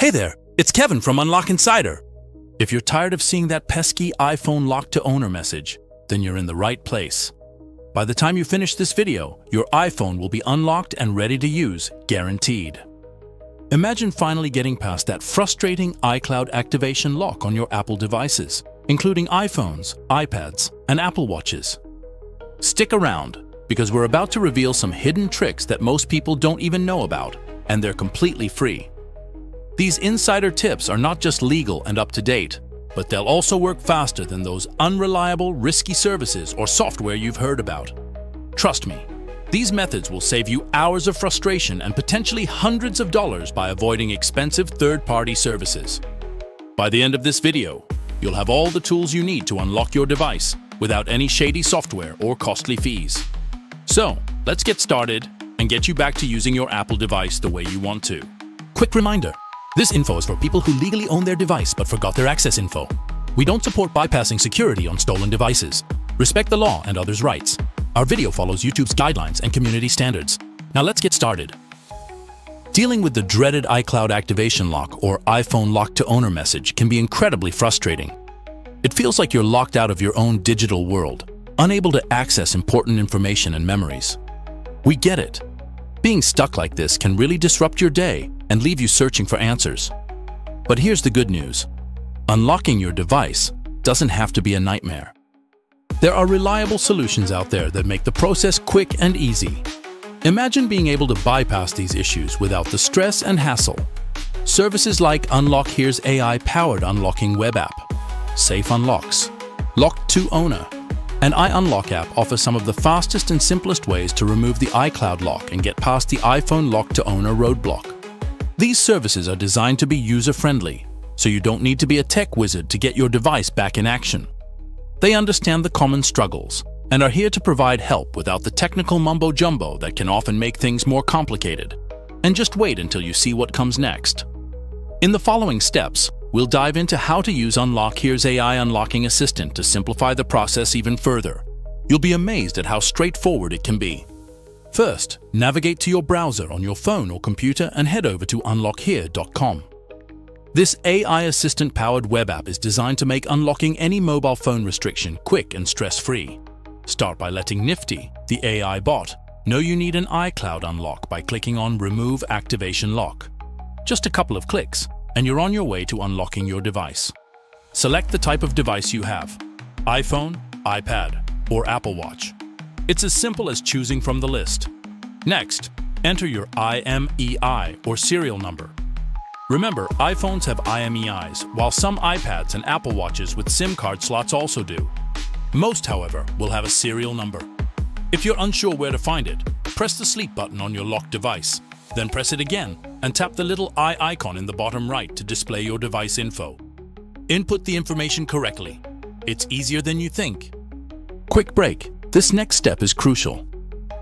Hey there, it's Kevin from Unlock Insider. If you're tired of seeing that pesky iPhone lock to owner message, then you're in the right place. By the time you finish this video, your iPhone will be unlocked and ready to use, guaranteed. Imagine finally getting past that frustrating iCloud activation lock on your Apple devices, including iPhones, iPads, and Apple Watches. Stick around, because we're about to reveal some hidden tricks that most people don't even know about, and they're completely free. These insider tips are not just legal and up to date, but they'll also work faster than those unreliable, risky services or software you've heard about. Trust me, these methods will save you hours of frustration and potentially hundreds of dollars by avoiding expensive third-party services. By the end of this video, you'll have all the tools you need to unlock your device without any shady software or costly fees. So, let's get started and get you back to using your Apple device the way you want to. Quick reminder, this info is for people who legally own their device but forgot their access info. We don't support bypassing security on stolen devices. Respect the law and others' rights. Our video follows YouTube's guidelines and community standards. Now let's get started. Dealing with the dreaded iCloud activation lock or iPhone lock to owner message can be incredibly frustrating. It feels like you're locked out of your own digital world, unable to access important information and memories. We get it. Being stuck like this can really disrupt your day and leave you searching for answers. But here's the good news. Unlocking your device doesn't have to be a nightmare. There are reliable solutions out there that make the process quick and easy. Imagine being able to bypass these issues without the stress and hassle. Services like Unlock Here's AI-powered unlocking web app, Safe Unlocks, Lock to Owner, and iUnlock app offers some of the fastest and simplest ways to remove the iCloud lock and get past the iPhone lock to owner roadblock. These services are designed to be user-friendly, so you don't need to be a tech wizard to get your device back in action. They understand the common struggles and are here to provide help without the technical mumbo-jumbo that can often make things more complicated. And just wait until you see what comes next. In the following steps, we'll dive into how to use Unlock Here's AI Unlocking Assistant to simplify the process even further. You'll be amazed at how straightforward it can be. First, navigate to your browser on your phone or computer and head over to unlockhere.com. This AI assistant-powered web app is designed to make unlocking any mobile phone restriction quick and stress-free. Start by letting Nifty, the AI bot, know you need an iCloud unlock by clicking on Remove Activation Lock. Just a couple of clicks, and you're on your way to unlocking your device. Select the type of device you have, iPhone, iPad, or Apple Watch. It's as simple as choosing from the list. Next, enter your IMEI or serial number. Remember, iPhones have IMEIs, while some iPads and Apple Watches with SIM card slots also do. Most, however, will have a serial number. If you're unsure where to find it, press the sleep button on your locked device, then press it again and tap the little eye icon in the bottom right to display your device info. Input the information correctly. It's easier than you think. Quick break. This next step is crucial.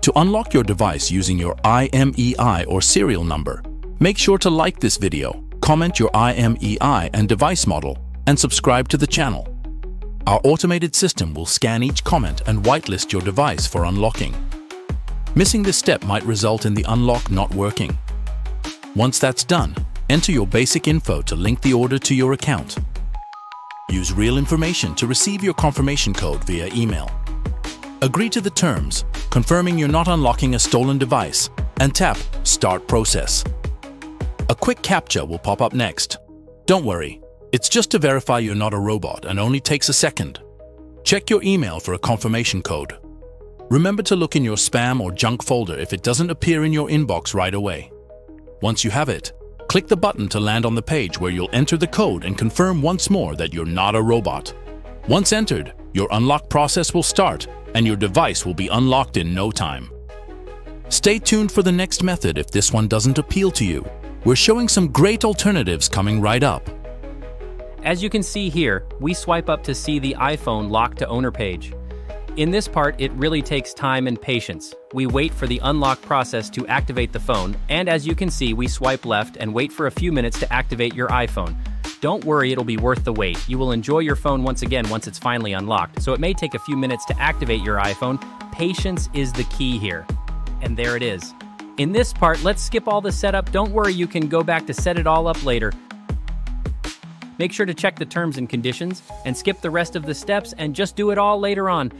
To unlock your device using your IMEI or serial number, make sure to like this video, comment your IMEI and device model, and subscribe to the channel. Our automated system will scan each comment and whitelist your device for unlocking. Missing this step might result in the unlock not working. Once that's done, enter your basic info to link the order to your account. Use real information to receive your confirmation code via email. Agree to the terms, confirming you're not unlocking a stolen device, and tap Start Process. A quick CAPTCHA will pop up next. Don't worry, it's just to verify you're not a robot and only takes a second. Check your email for a confirmation code. Remember to look in your spam or junk folder if it doesn't appear in your inbox right away. Once you have it, click the button to land on the page where you'll enter the code and confirm once more that you're not a robot. Once entered, your unlock process will start and your device will be unlocked in no time. Stay tuned for the next method if this one doesn't appeal to you. We're showing some great alternatives coming right up. As you can see here, we swipe up to see the iPhone locked to owner page. In this part, it really takes time and patience. We wait for the unlock process to activate the phone, and as you can see, we swipe left and wait for a few minutes to activate your iPhone. Don't worry, it'll be worth the wait. You will enjoy your phone once again once it's finally unlocked, so it may take a few minutes to activate your iPhone. Patience is the key here. And there it is. In this part, let's skip all the setup. Don't worry, you can go back to set it all up later. Make sure to check the terms and conditions and skip the rest of the steps and just do it all later on.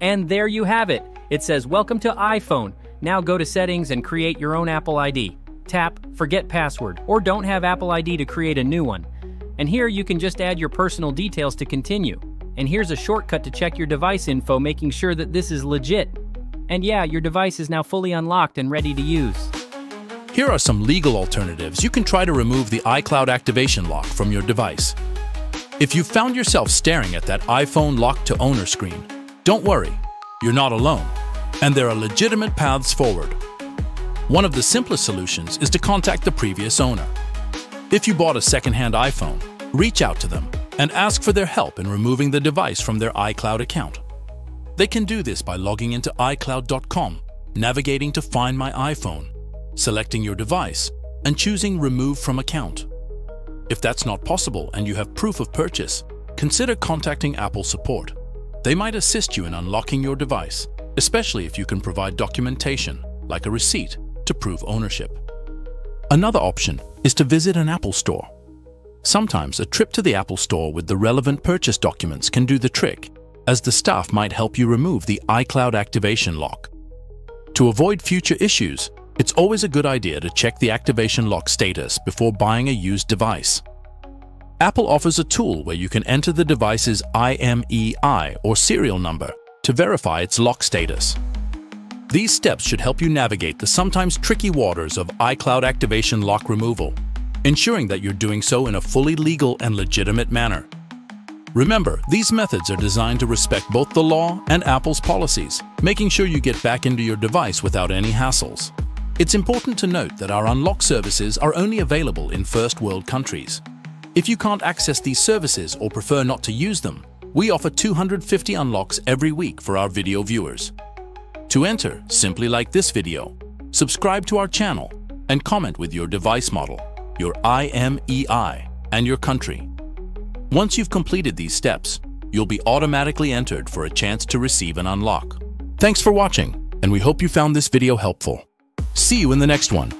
And there you have it. It says, Welcome to iPhone. Now go to Settings and create your own Apple ID. Tap Forget Password, or don't have Apple ID to create a new one. And here you can just add your personal details to continue. And here's a shortcut to check your device info, making sure that this is legit. And yeah, your device is now fully unlocked and ready to use. Here are some legal alternatives you can try to remove the iCloud activation lock from your device. If you've found yourself staring at that iPhone lock to owner screen, don't worry, you're not alone, and there are legitimate paths forward. One of the simplest solutions is to contact the previous owner. If you bought a second-hand iPhone, reach out to them and ask for their help in removing the device from their iCloud account. They can do this by logging into iCloud.com, navigating to Find My iPhone, selecting your device, and choosing Remove from Account. If that's not possible and you have proof of purchase, consider contacting Apple support. They might assist you in unlocking your device, especially if you can provide documentation, like a receipt, to prove ownership. Another option is to visit an Apple store. Sometimes a trip to the Apple store with the relevant purchase documents can do the trick, as the staff might help you remove the iCloud activation lock. To avoid future issues, it's always a good idea to check the activation lock status before buying a used device. Apple offers a tool where you can enter the device's IMEI or serial number to verify its lock status. These steps should help you navigate the sometimes tricky waters of iCloud activation lock removal, ensuring that you're doing so in a fully legal and legitimate manner. Remember, these methods are designed to respect both the law and Apple's policies, making sure you get back into your device without any hassles. It's important to note that our unlock services are only available in first world countries. If you can't access these services or prefer not to use them, we offer 250 unlocks every week for our video viewers. To enter, simply like this video, subscribe to our channel, and comment with your device model, your IMEI, and your country. Once you've completed these steps, you'll be automatically entered for a chance to receive an unlock. Thanks for watching, and we hope you found this video helpful. See you in the next one.